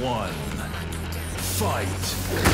One. Fight.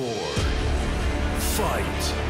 Fight.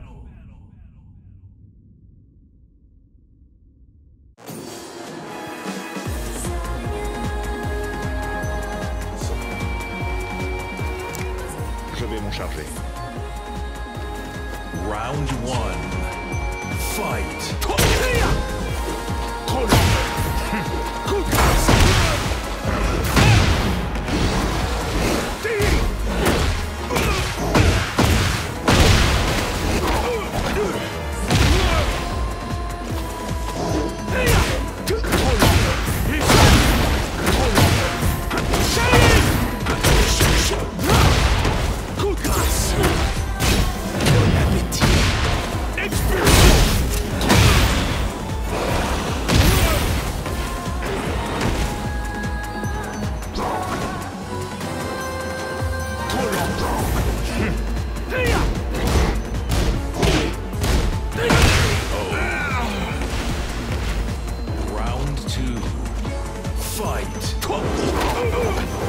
Two. Fight.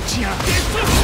土地が